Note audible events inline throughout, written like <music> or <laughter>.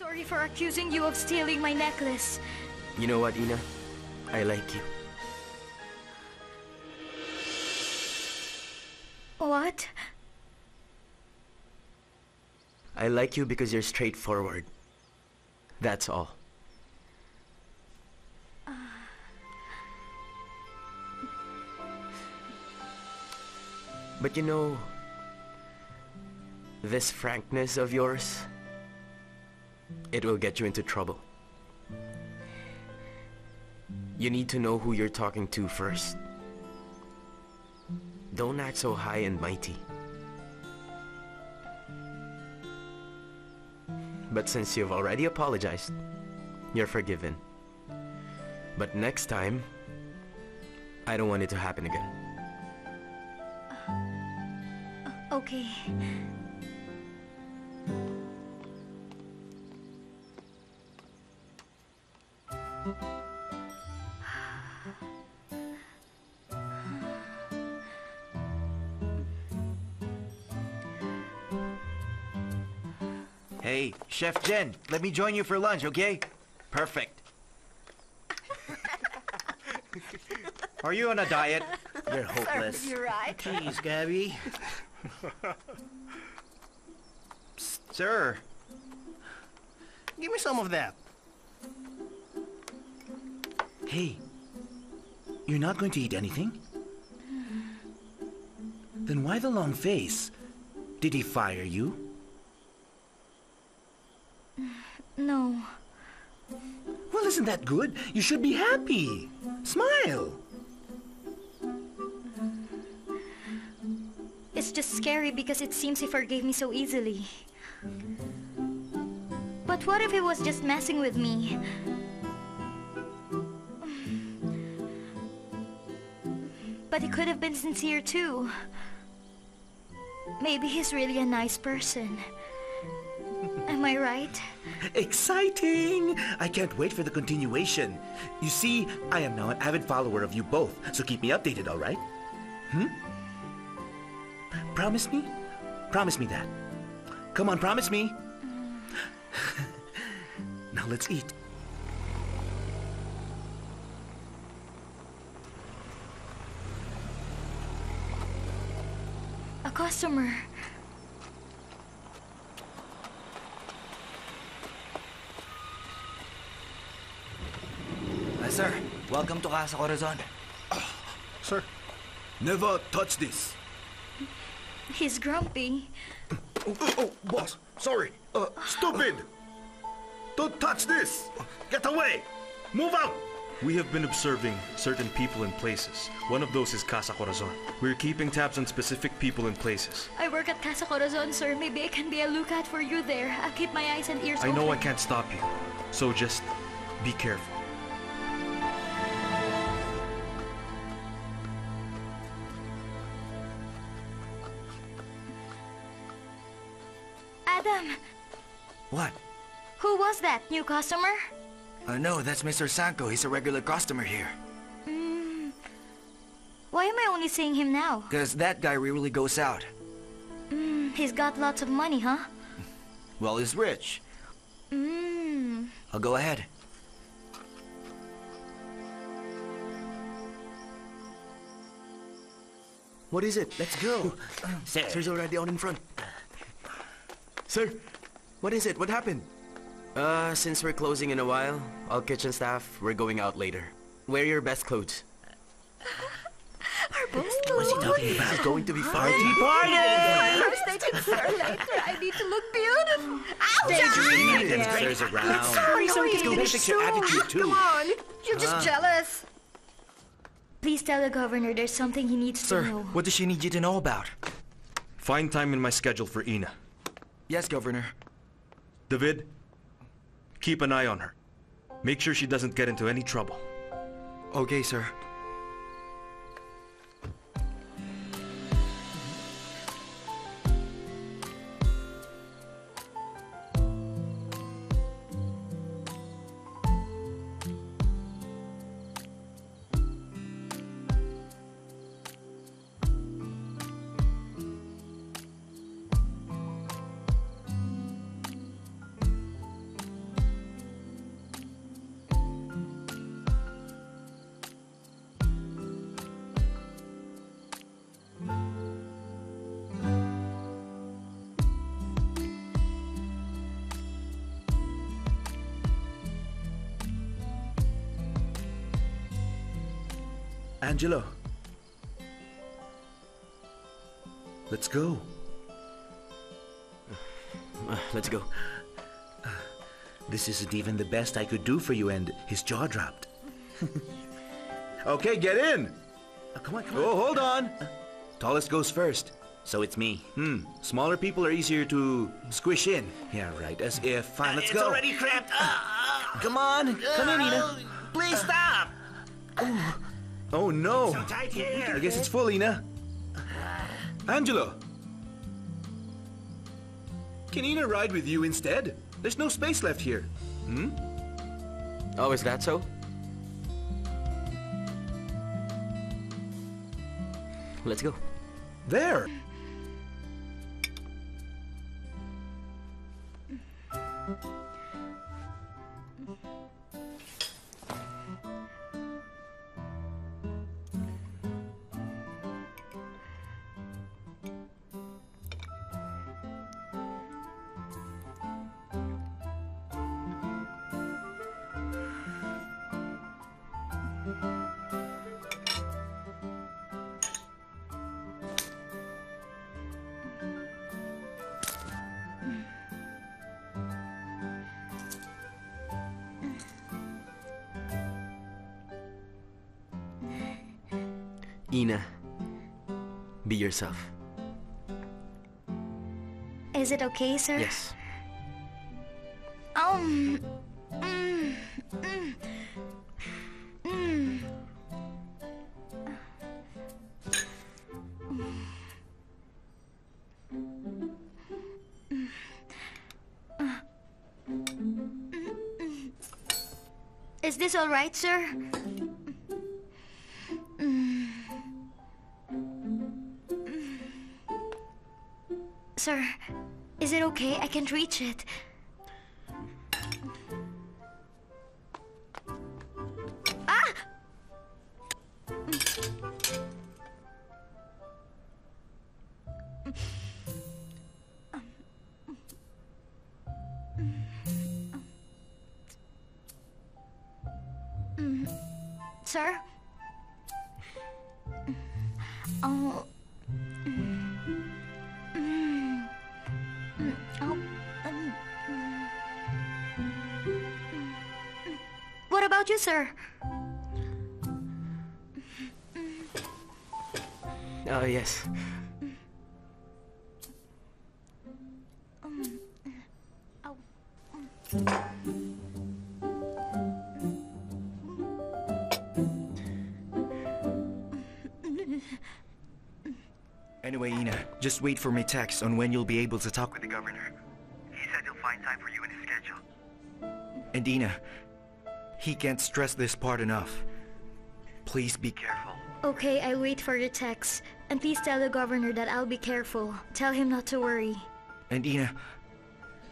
sorry for accusing you of stealing my necklace. You know what, Ina? I like you. What? I like you because you're straightforward. That's all. But you know, this frankness of yours, it will get you into trouble. You need to know who you're talking to first. Don't act so high and mighty. But since you've already apologized, you're forgiven. But next time, I don't want it to happen again. Okay. Hey, Chef Jen, let me join you for lunch, okay? Perfect. Are you on a diet? You're hopeless. You're right. Jeez, Gabby. Psst, sir. Give me some of that. Hey, you're not going to eat anything? Then why the long face? Did he fire you? No. Well, isn't that good? You should be happy. Smile. It's just scary because it seems he forgave me so easily. But what if he was just messing with me? But he could have been sincere too. Maybe he's really a nice person. Am I right? Exciting! I can't wait for the continuation. You see, I am now an avid follower of you both, so keep me updated, all right? Hmm? Promise me? Promise me that. Come on, promise me. <laughs> now let's eat. A customer. Uh, sir, welcome to Casa Corazon. Sir, never touch this. He's grumpy. Oh, oh, oh, boss, sorry. Uh, stupid! Don't touch this! Get away! Move out! We have been observing certain people and places. One of those is Casa Corazon. We're keeping tabs on specific people and places. I work at Casa Corazon, sir. Maybe I can be a lookout for you there. I'll keep my eyes and ears open. I open. know I can't stop you, so just be careful. Adam, What? who was that? New customer? Uh, no, that's Mr. Sanko. He's a regular customer here. Mm. Why am I only seeing him now? Because that guy really goes out. Mm, he's got lots of money, huh? Well, he's rich. Mm. I'll go ahead. What is it? Let's go. Sir. Sir's already on in front. Sir, what is it? What happened? Uh, since we're closing in a while, all kitchen staff, we're going out later. Wear your best clothes. <laughs> Our best What's he talking about? It's going to be fun. Party, party! First day to later. I need to look beautiful. Ouch! Daydreaming. Sir's around. Sorry, sorry. Don't fix your attitude, too. Come on. You're just Ah. jealous. Please tell the governor there's something he needs Sir, to know. Sir, what does she need you to know about? Find time in my schedule for Ina. Yes, Governor. David, keep an eye on her. Make sure she doesn't get into any trouble. Okay, sir. Angelo. Let's go. Uh, let's go. This isn't even the best I could do for you, and his jaw dropped. <laughs> okay, get in. Oh, come on, come on. Oh, hold on. Tallest goes first. So it's me. Hmm. Smaller people are easier to squish in. Yeah, right. As if. Fine, let's it's go. already cramped. Ah, Come on. Come in, Ina. please stop. Oh, no. So tight here. I guess it's full, Ina. Angelo. Can Ina ride with you instead? There's no space left here. Hmm? Oh, is that so? Let's go. There. Ina, be yourself. Is it okay, sir? Yes. Um. mm, mm, mm. Is this all right, sir? Sir, is it okay? I can't reach it. Ah! Sir? Oh. About you, sir? Oh, yes. Anyway, Ina, just wait for my text on when you'll be able to talk with the governor. He said he'll find time for you in his schedule. And Ina, he can't stress this part enough. Please be careful. Okay, I wait for your text. And please tell the governor that I'll be careful. Tell him not to worry. And Ina,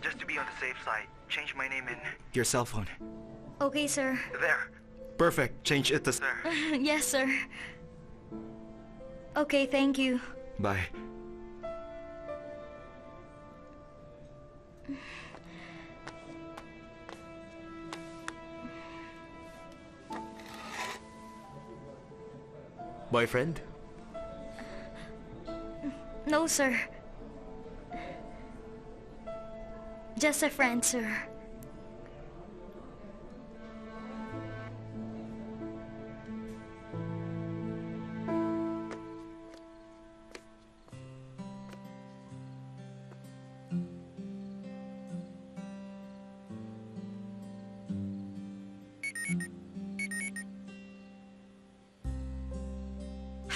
just to be on the safe side, change my name in your cell phone. Okay, sir. There. Perfect. Change it to sir. <laughs> yes, sir. Okay, thank you. Bye. Boyfriend? No, sir. Just a friend, sir.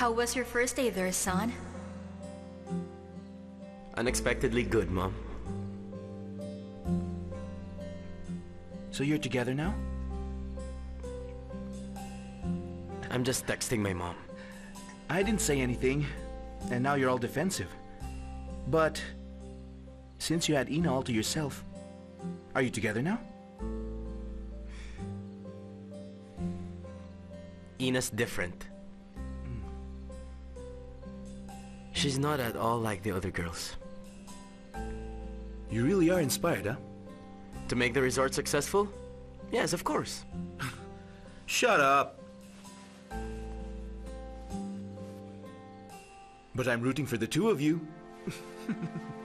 How was your first day there, son? Unexpectedly good, Mom. So you're together now? I'm just texting my mom. I didn't say anything, and now you're all defensive. But since you had Ina all to yourself, are you together now? Ina's different. She's not at all like the other girls. You really are inspired, huh? To make the resort successful? Yes, of course. <laughs> Shut up. But I'm rooting for the two of you. <laughs>